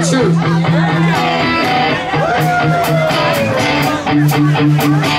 Secret all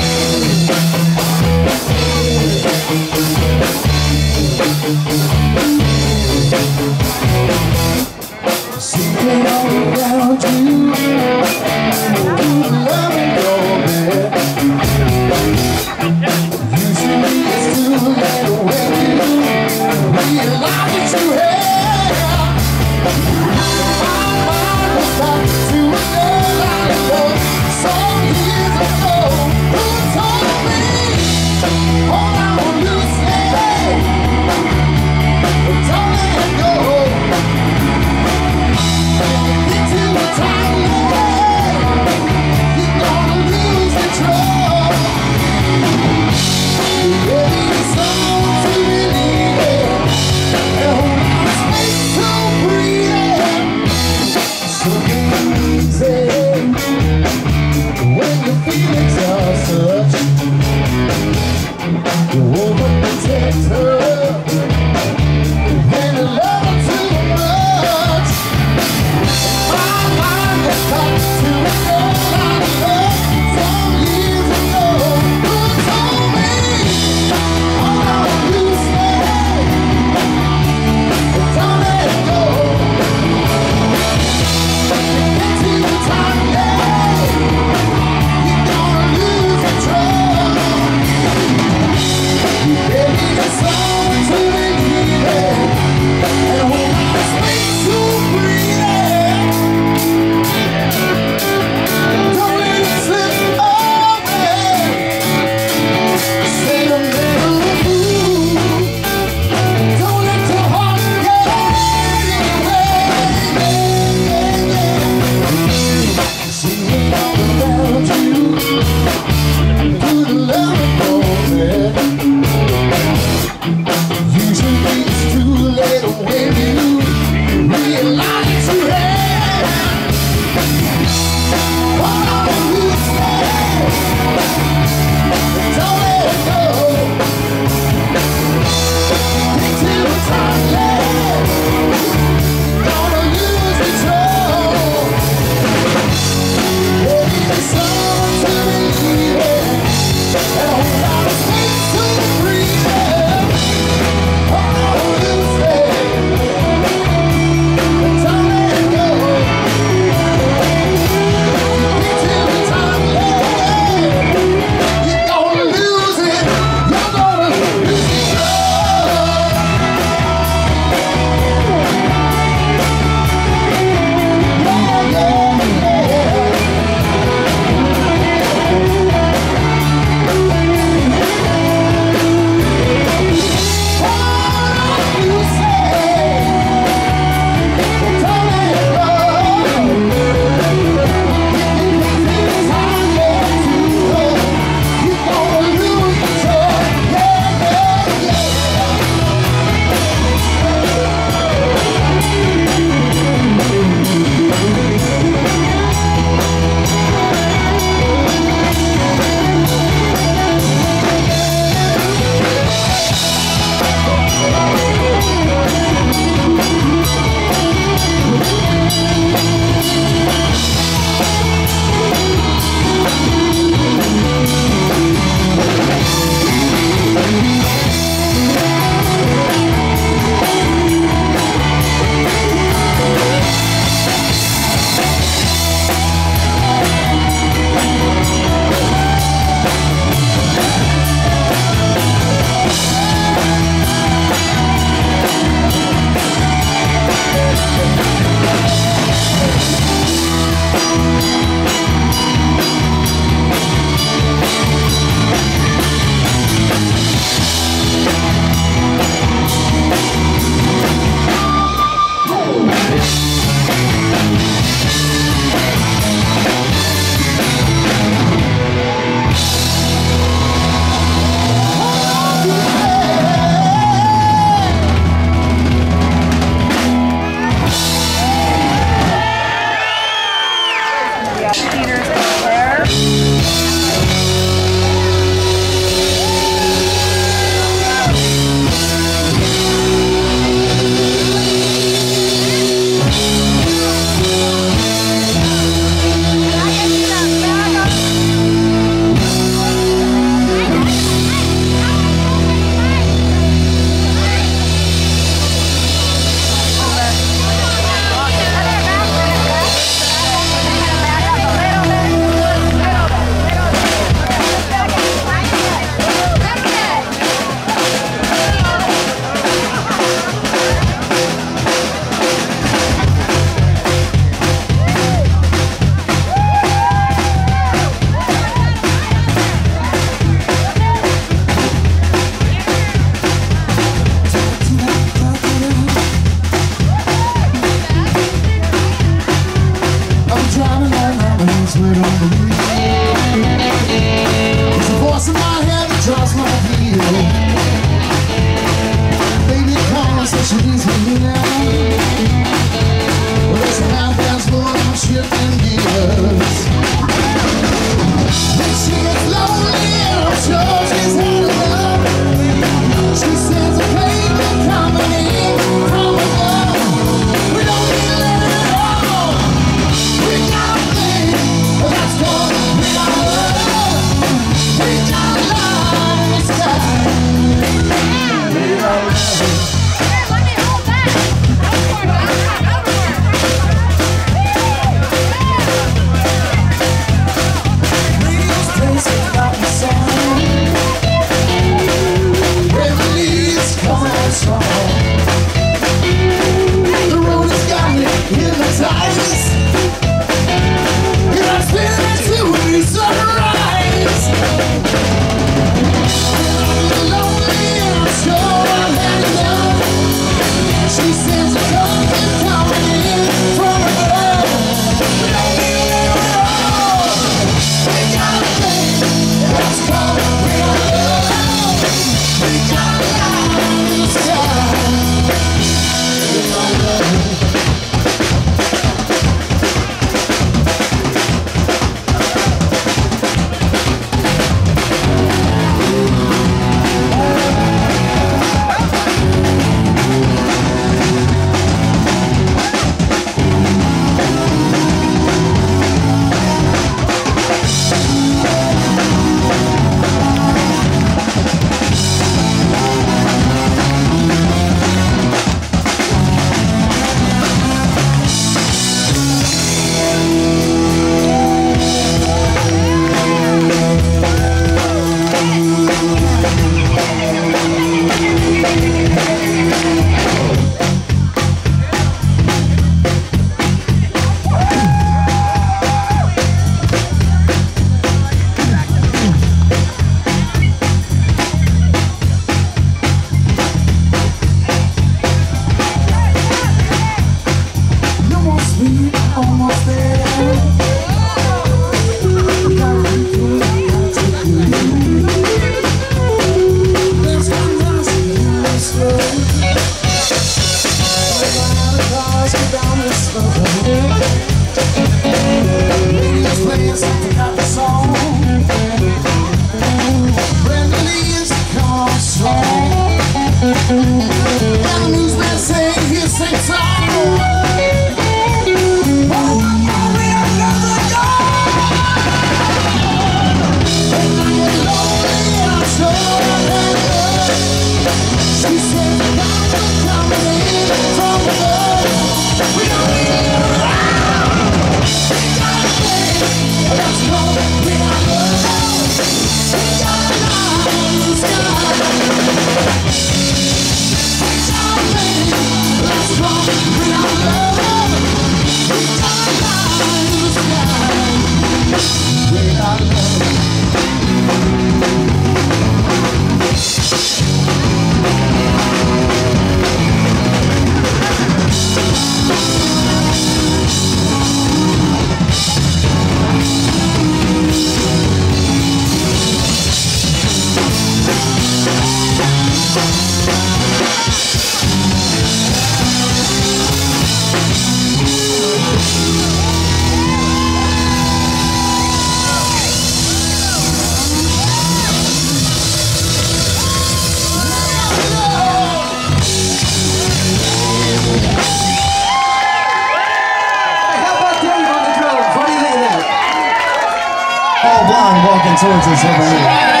谢谢主持人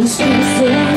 我心碎。